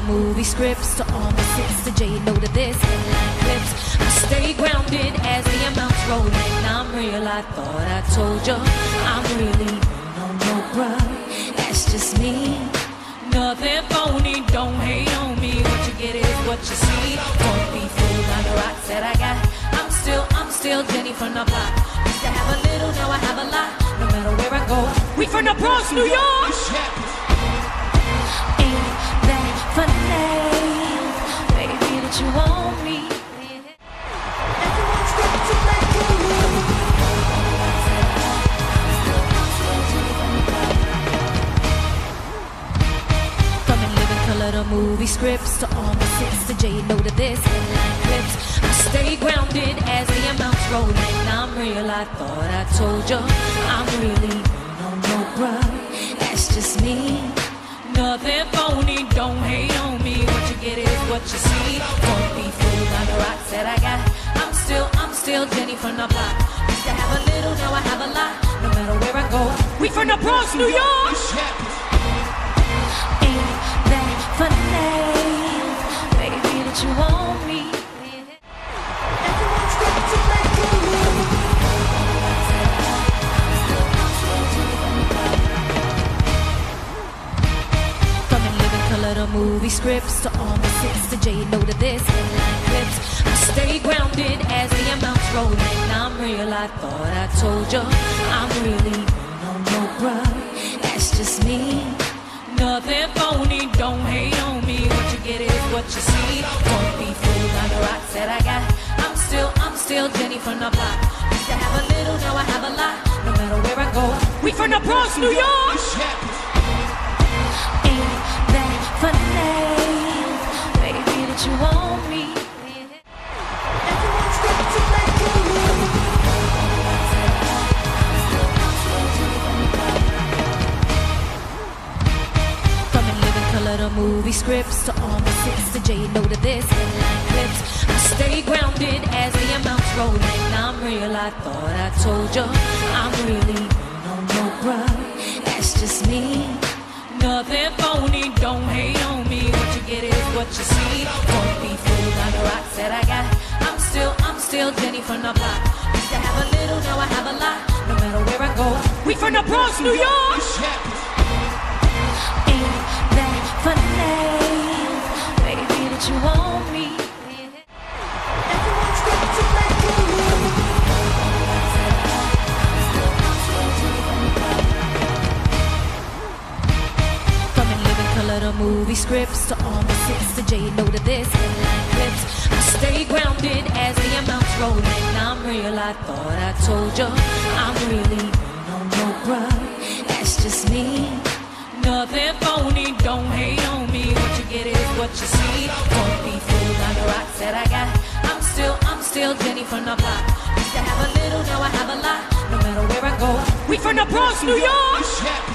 the movie scripts to all the six to J.Lo to this headline clips. I stay grounded as the amounts roll in. I'm real. I thought I told you I'm really no no bruh. That's just me. Nothing phony. Don't hate on me. What you get is what you see. Don't be fooled by the rocks that I got. I'm still, I'm still Jenny from the block. Used to have a little, now I have a lot. No matter where I go, we from the Bronx, New York. To movie scripts to all my sister J.Lo to this clips. I stay grounded as the amounts roll in. I'm real. I thought I told you I'm really no no bruh. That's just me. What you see. Don't be fooled by the rocks that I got. I'm still, I'm still Jenny from the block. Used to have a little, now I have a lot. No matter where I go, we from the Bronx, New York. Ain't that funny, baby, that you want me? Everyone's got to make a move. From living color to movie scripts to all my sister J.Lo to this headline clips. I stay grounded as the amounts roll in. I'm real. I thought I told you I'm really no no bruh. That's just me. Nothing phony. Don't hate on me. What you get is what you see. Don't be fooled by the rocks that I got. I'm still, I'm still Jenny from the block. Used to have a little, now I have a lot. No matter where I go, we from the Bronx, New York. Movie scripts to all my sister J.Lo to this headline clips. I stay grounded as the amounts roll in. I'm real. I thought I told you I'm really no bruh. That's just me. Nothing phony. Don't hate on me. What you get is what you see. Don't be fooled by the rocks that I got. I'm still, I'm still Jenny from the block. Used to have a little, now I have a lot. No matter where I go, we from the Bronx, New York. To movie scripts to all the my sister J.Lo to this clips. I stay grounded as the amounts roll in. I'm real. I thought I told you I'm really no no bruh. That's just me. Nothing phony. Don't hate on me. What you get is what you see. Don't be fooled by the rocks that I got. I'm still, I'm still Jenny from the block. Used to have a little, now I have a lot. No matter where I go, we from the Bronx, New York.